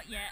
out yet.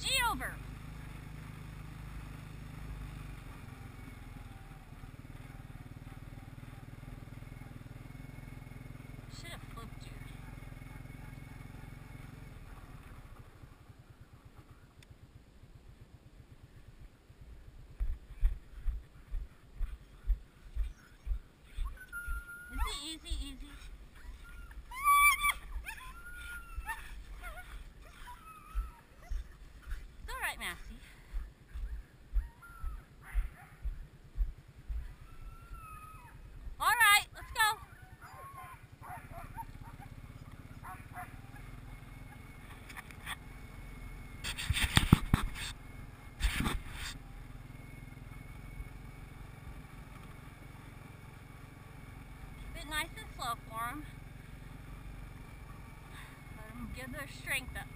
Gee over. Them their strength up.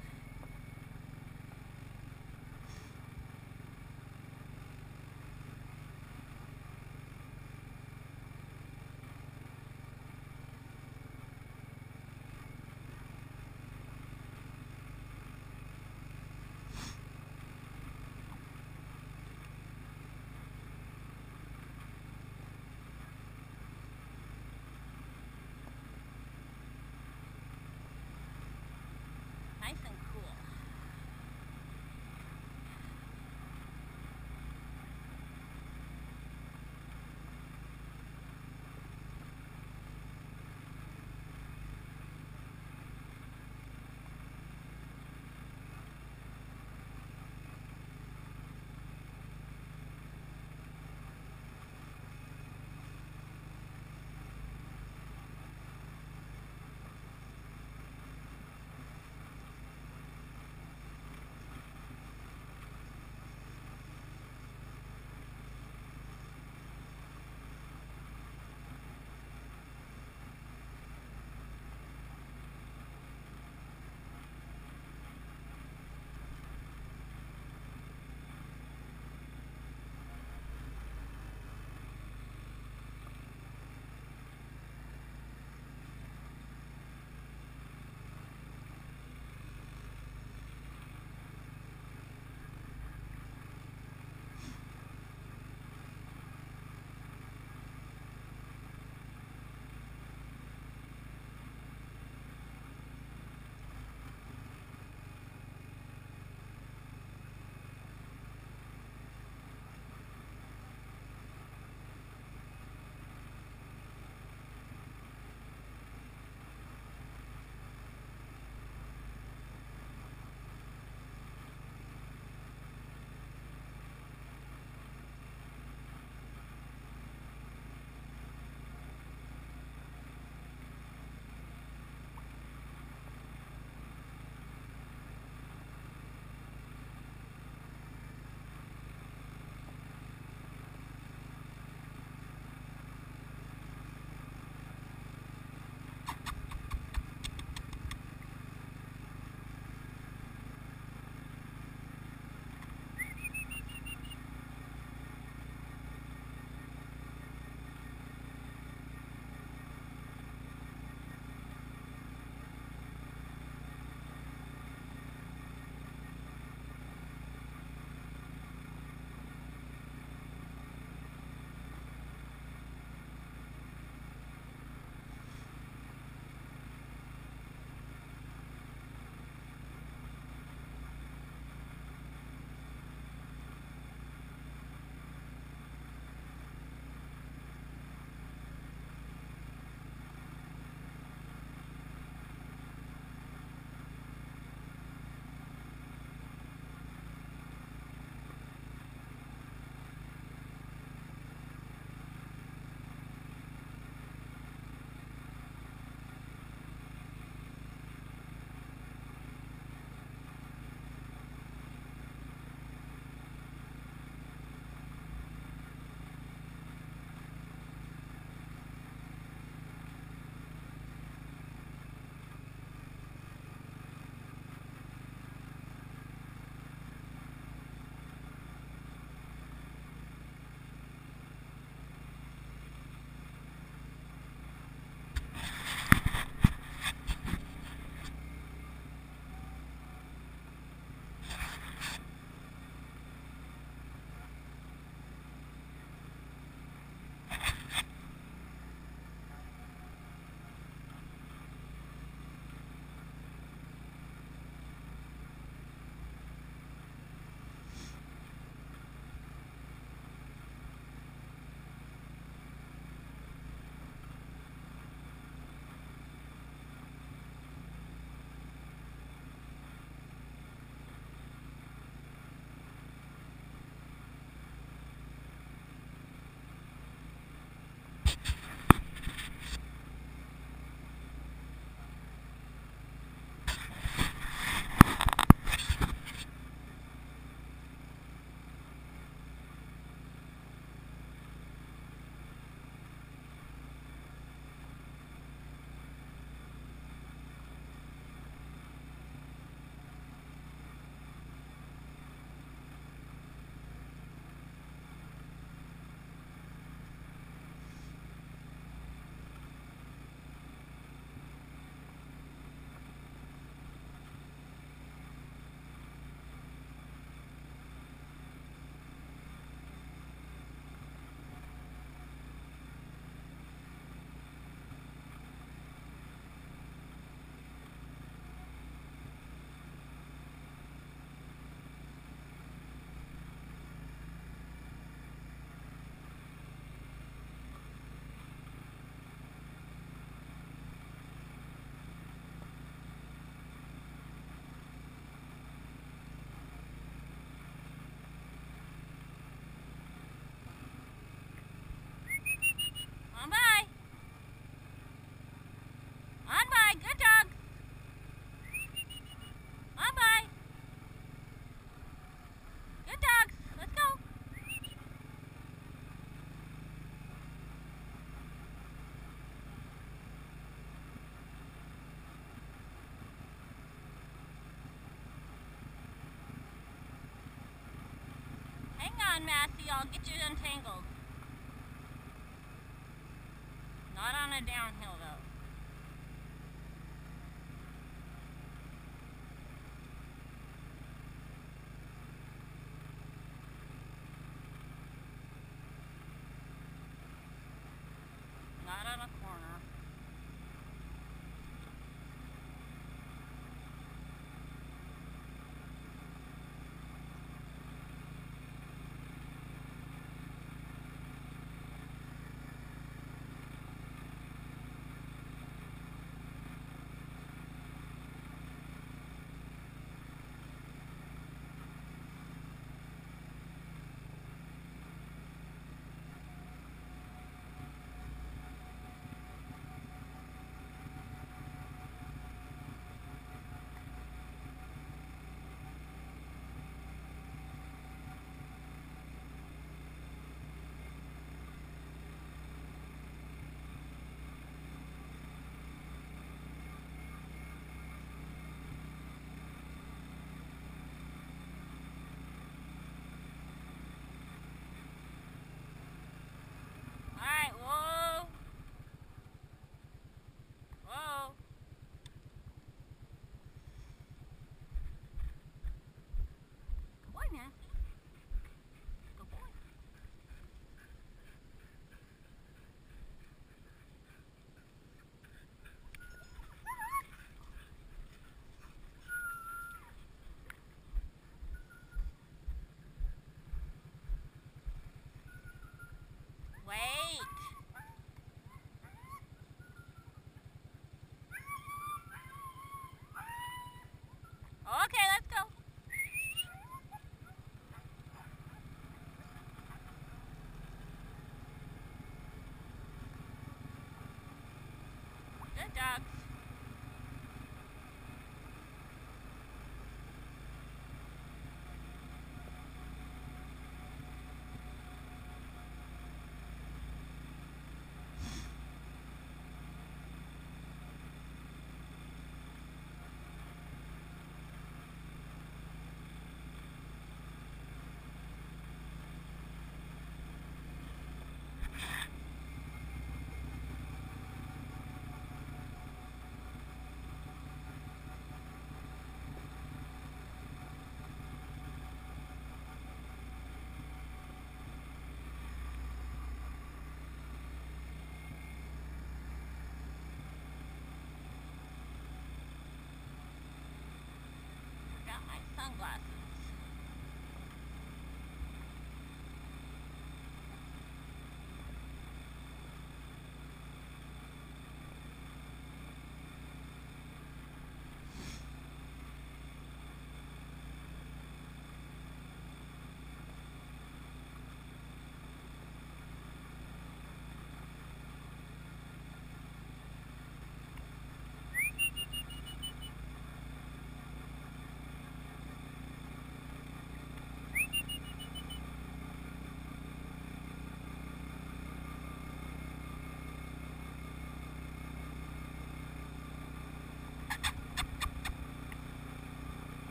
Hang on, Matthew, I'll get you untangled. Not on a downhill. Good dog.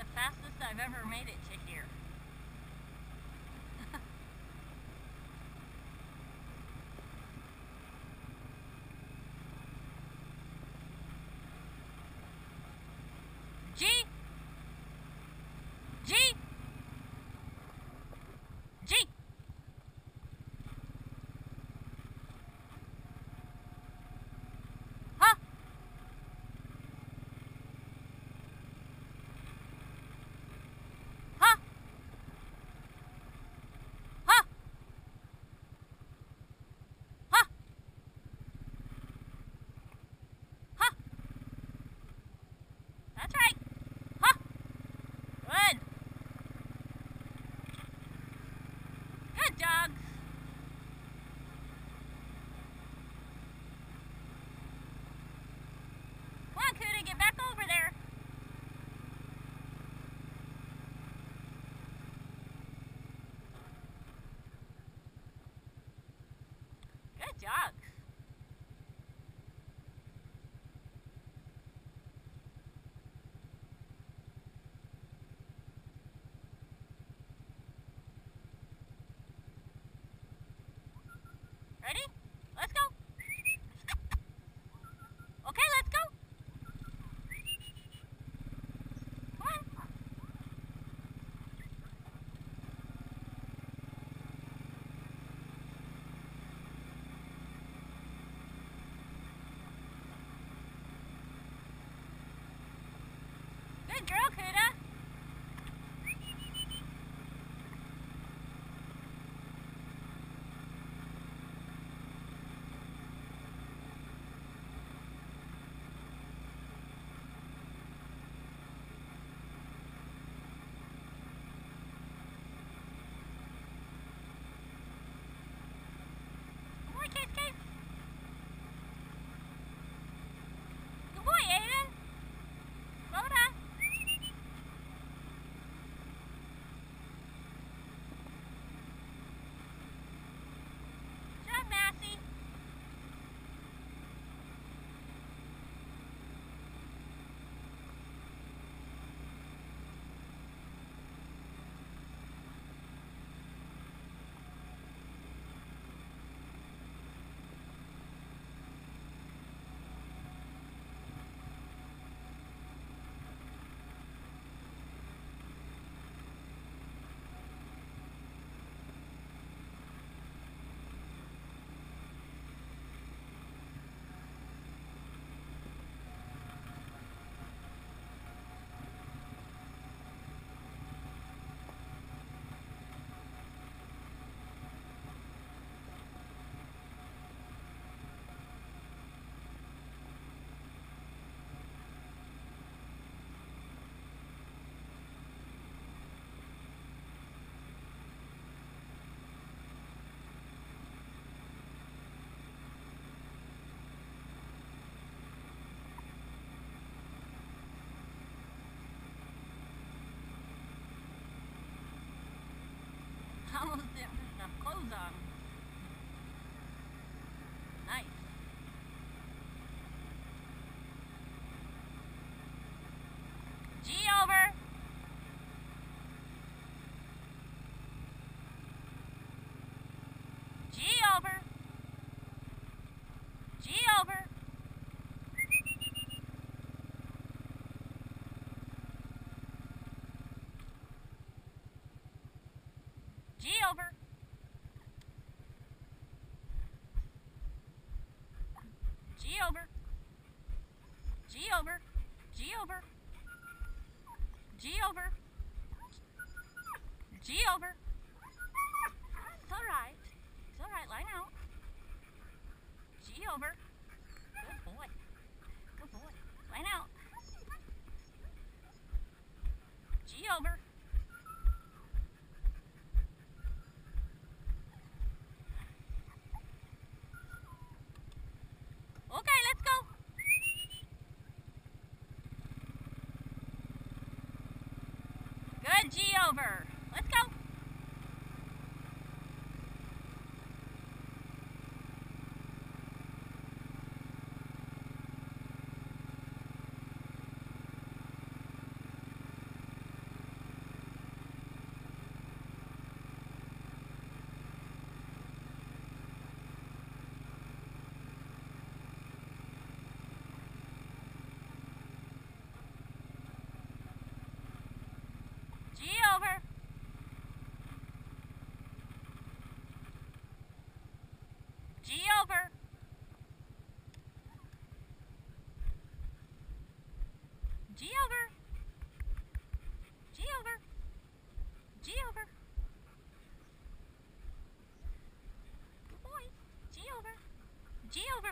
the fastest I've ever made it to here. Now, now clothes on. over.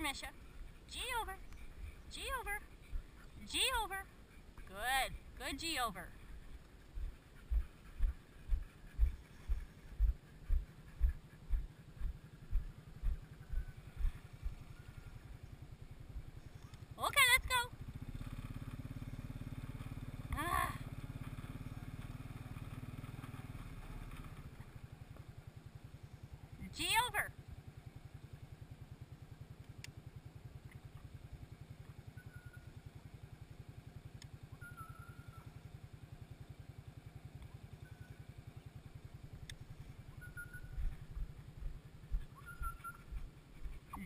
Gee over. Gee over. Gee over. Good. Good Gee over.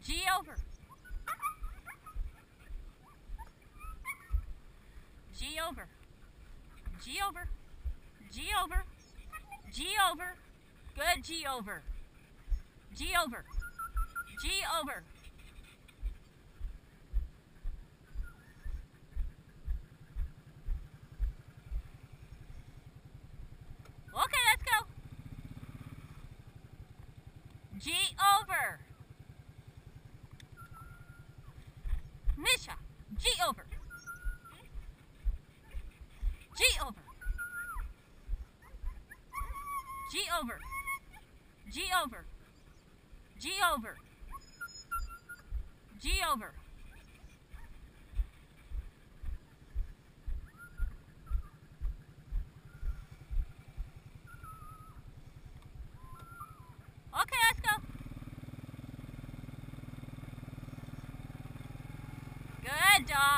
Gee over. Gee over. Gee over. Gee over. Gee over. Good Gee over. Gee over. Gee over. dog.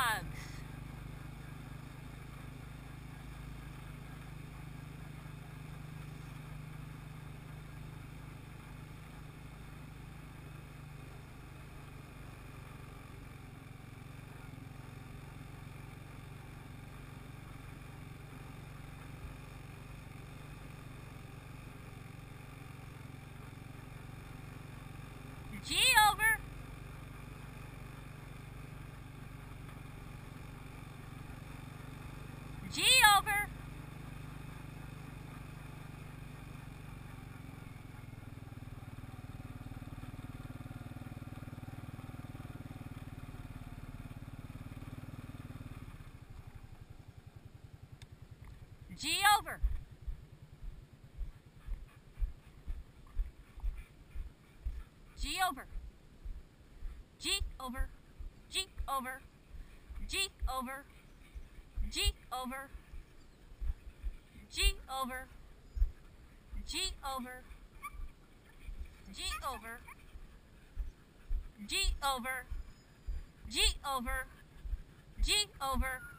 Gee over. Gee over. Gee over. Gee over. Gee over. Gee over. Gee over. Gee over. Gee over. Gee over. Gee over. Gee over.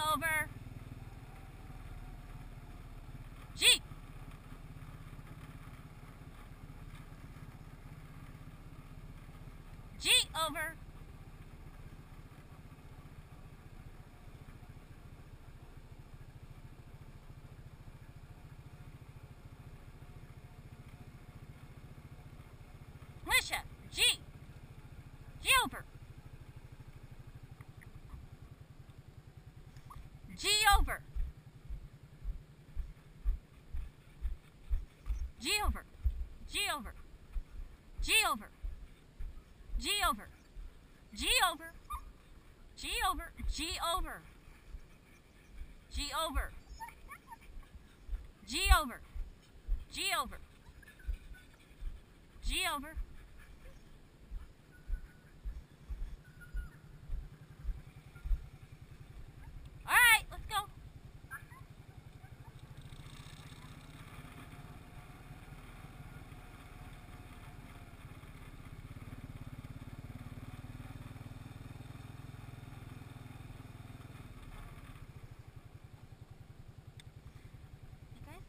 Over.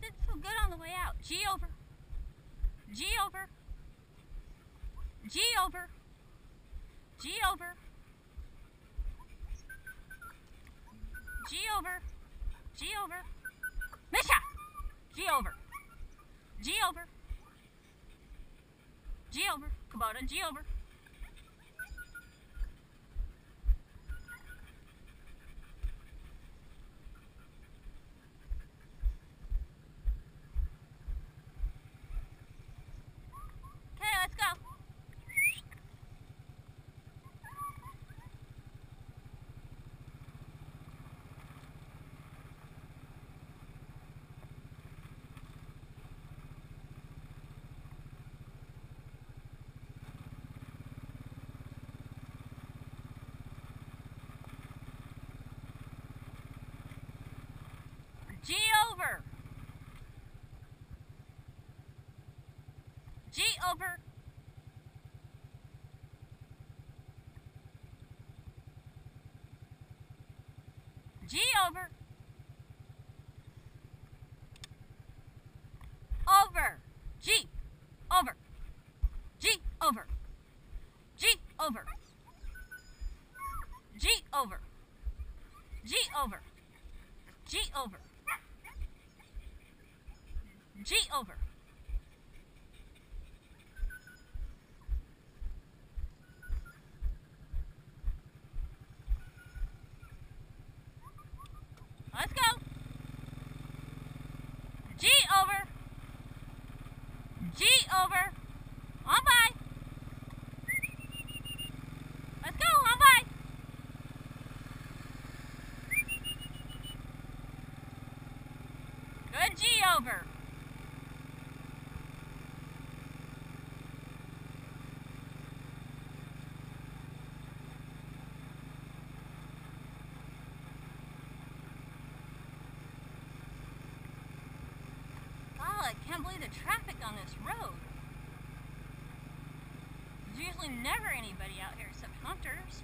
didn't feel good on the way out. Gee over. Gee over. Gee over. Gee over. Gee over. Gee over. Misha! Gee over. Gee over. Gee over. Kubota, Gee over. developer. Gee over. I can't believe the traffic on this road. There's usually never anybody out here except hunters.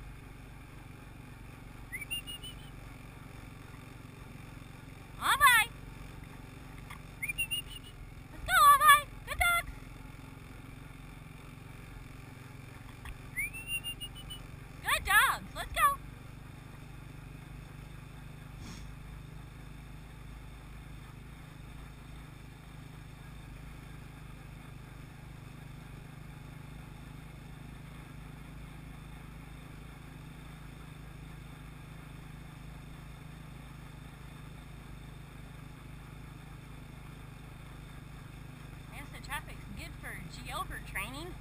traffic good for gee over training.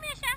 помнишь